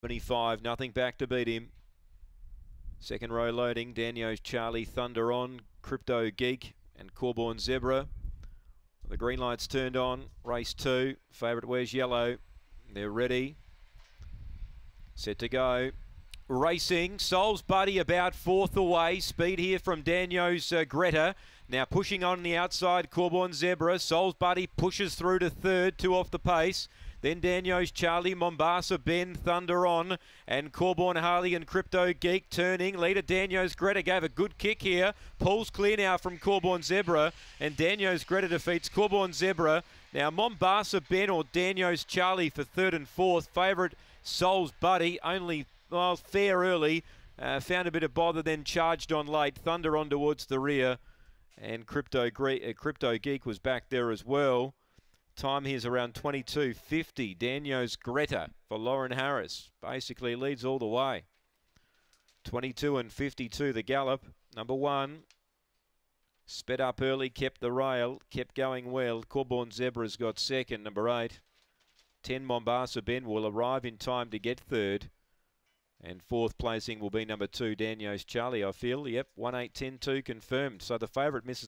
25, nothing back to beat him. Second row loading, Daniel's Charlie Thunder on, Crypto Geek and Corborn Zebra. The green lights turned on, race two, favourite wears yellow. They're ready. Set to go. Racing, Souls Buddy about fourth away. Speed here from Daniel's uh, Greta. Now pushing on the outside, Corborn Zebra. Souls Buddy pushes through to third, two off the pace. Then Daniel's Charlie, Mombasa, Ben, Thunder on, and Corborn Harley and Crypto Geek turning. Leader Daniel's Greta gave a good kick here. Pulls clear now from Corborn Zebra, and Daniel's Greta defeats Corborn Zebra. Now Mombasa, Ben, or Daniel's Charlie for third and fourth. Favourite Souls Buddy, only well, fair early. Uh, found a bit of bother, then charged on late. Thunder on towards the rear. And Crypto, Gre- uh, Crypto Geek was back there as well. Time here is around 22.50. Daniel's Greta for Lauren Harris. Basically leads all the way. 22 and 52 the gallop. Number one. Sped up early, kept the rail, kept going well. Corborn Zebra's got second, number eight. 10 Mombasa Ben will arrive in time to get third. And fourth placing will be number two, Daniel's Charlie, I feel. Yep, 1 8 10 2 confirmed. So the favourite misses.